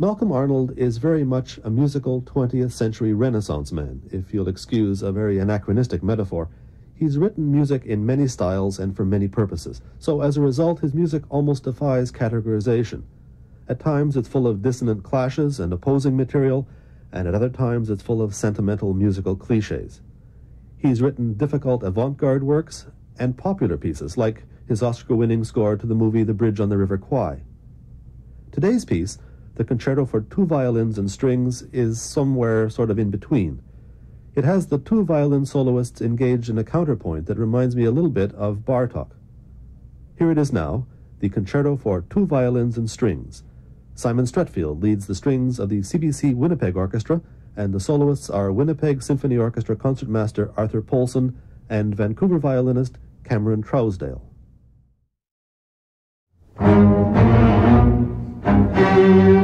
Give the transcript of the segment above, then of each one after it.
Malcolm Arnold is very much a musical 20th century Renaissance man, if you'll excuse a very anachronistic metaphor. He's written music in many styles and for many purposes, so as a result, his music almost defies categorization. At times, it's full of dissonant clashes and opposing material, and at other times, it's full of sentimental musical cliches. He's written difficult avant garde works and popular pieces, like his Oscar winning score to the movie The Bridge on the River Kwai. Today's piece, the concerto for two violins and strings is somewhere sort of in between. It has the two violin soloists engaged in a counterpoint that reminds me a little bit of Bartok. Here it is now, the concerto for two violins and strings. Simon Streatfeild leads the strings of the CBC Winnipeg Orchestra, and the soloists are Winnipeg Symphony Orchestra concertmaster Arthur Polson and Vancouver violinist Cameron Trowsdale.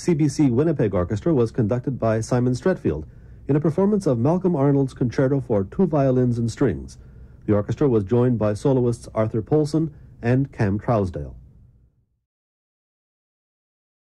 CBC Winnipeg Orchestra was conducted by Simon Streatfeild in a performance of Malcolm Arnold's concerto for two violins and strings. The orchestra was joined by soloists Arthur Polson and Cam Trowsdale.